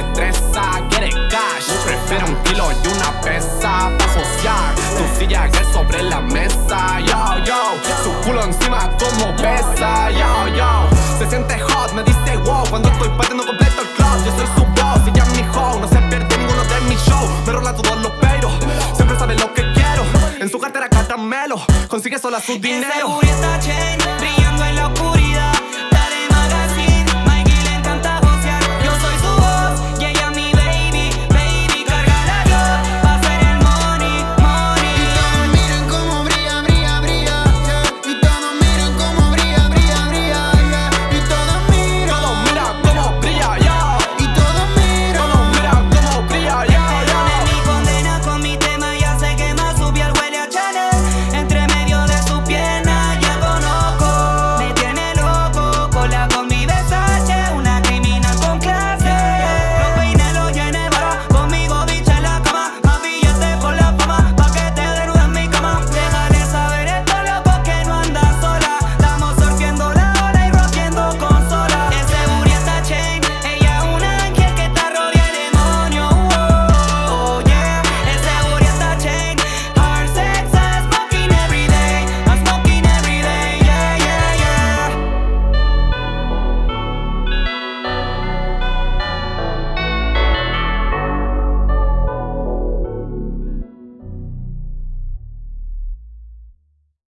se quiere cash. Prefiere un kilo y una pesa pa' social. Tu silla que sobre la mesa, yo, yo. Su culo encima como pesa, yo, yo. Se siente hot, me dice wow. Cuando estoy partiendo completo el club, yo soy su boss. Ella es mi hoe, no se pierde ninguno de mi show. Me rola todos los peiros, siempre sabe lo que quiero. En su cartera caramelo, consigue sola su dinero.